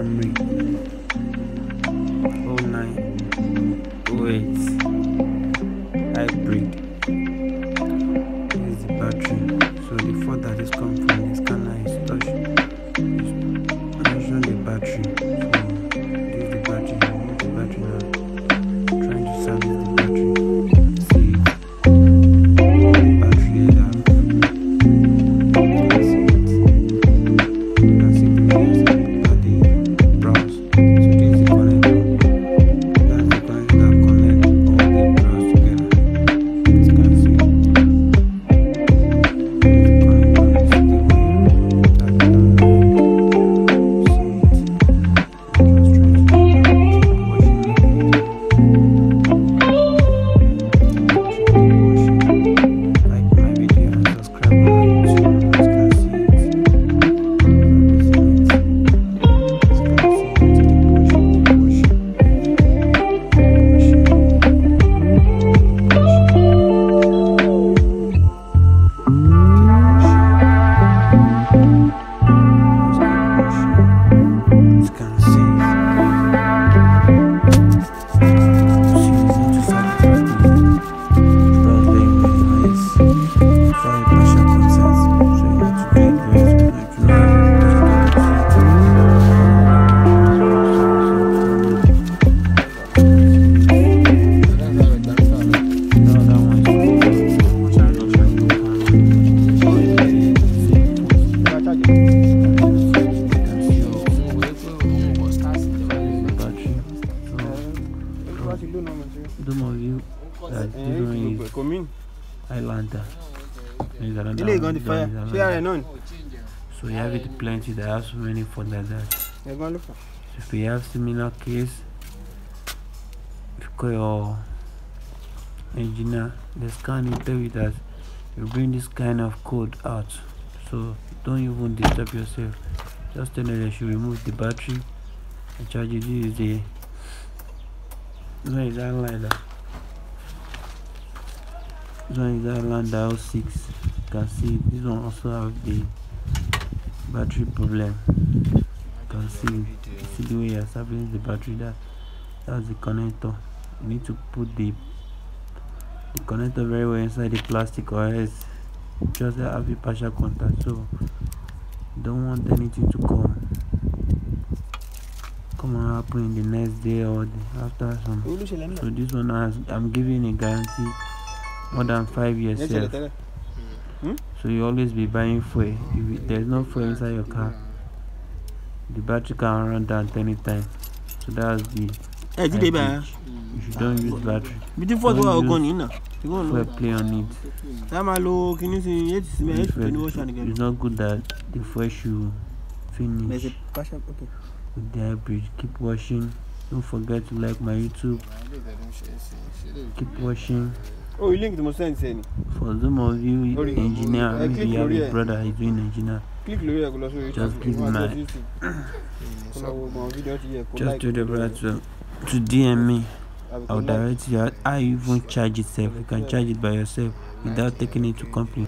Camry 0908 hybrid. This is the battery. So the fault that is coming from Some of you that different is Comin. Highlander. There's another Ilé one, ìgan ti this fẹ́. one is Ṣé ara ẹ̀ Highlander. náà ni? So you have it plenty that have so many for like that. Ẹ̀gbọ́n ló fà. If you have similar case, if you call your engineer, the scan will tell you that you bring this kind of code out. So don't even disturb yourself. Just tell them they should remove the battery and charge it. This is the one is is Highlander 06. You can see this one also have the battery problem. You can see you see the way you're serving the battery that that's the connector. You need to put the the connector very well inside the plastic or else just have a partial contact so don't want anything to come happen in the next day or the, after some. So this one has i'm giving a guarantee more than five years sef. tẹ́lẹ̀. so you always be buying fuel. If it- there's no fuel inside your car the battery can run down anytime. So that's the Ẹ ti dé bá. if you don't use battery. Ìwọ́n ló. fuel play on it. It's not good that the fuel should finish Hybrid keep watching. Don't forget to like my youtube. Keep watching. Oh, link tí mo send ẹ ni. for some of you engineer ẹ maybe you have a ẹ. brother is doing engineer Click lórí ẹ̀ kó lọ sórí Just click my- just do the lọ- to to dm me. I'll direct you. How you even charge it self. You can charge it by yourself without taking it to company.